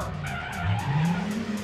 go!